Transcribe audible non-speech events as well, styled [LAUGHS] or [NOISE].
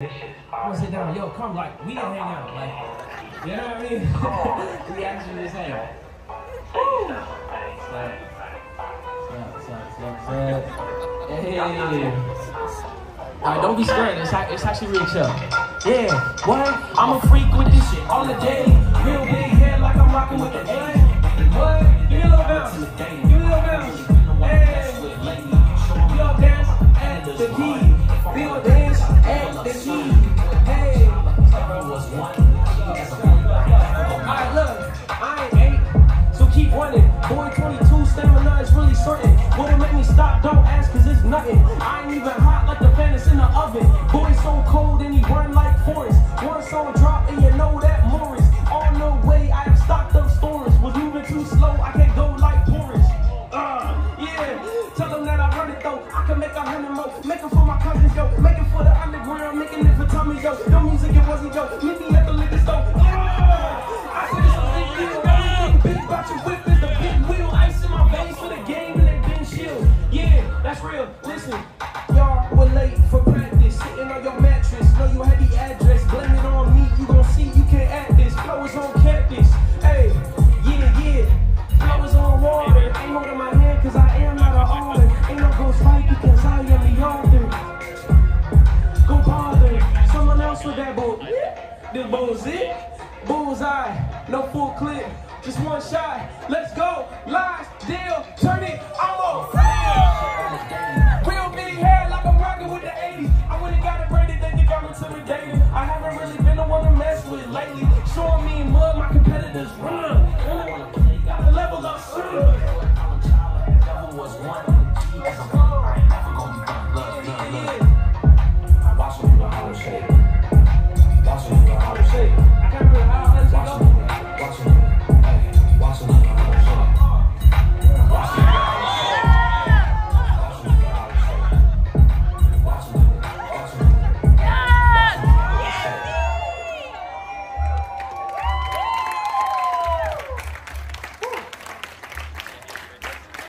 I'm gonna sit down. Yo, come like we can hang out. Like, you know what I mean? [LAUGHS] we actually just hang. Woo! Slap. Slap, slap, slap, slap. Hey. Alright, don't be scared. It's, it's actually real chill. Yeah, what? I'm a freak with this shit all the day. Real big head like I'm rocking with the A. yeah, tell them that I run it though. I can make a hundred more. Make it for my cousins, yo. Make it for the underground, making it for Tommy, yo. No music, it wasn't, yo. Meet me at the liquor store. Yeah, I said it's a big deal. Everything big about your whip is the big wheel. Ice in my veins for the game and they been shield. Yeah, that's real. Listen, y'all were late for practice. Sitting on your mattress. Know you had the Them bones in, bullseye, no full clip, just one shot. Let's go, lies, deal, turn it, I'm on fire. Real big hair like I'm rocking with the 80s. I would've got it braided, they think I'm intimidating. I haven't really been the one to mess with lately. Showing me mud, my competitors run. Gotta level up soon.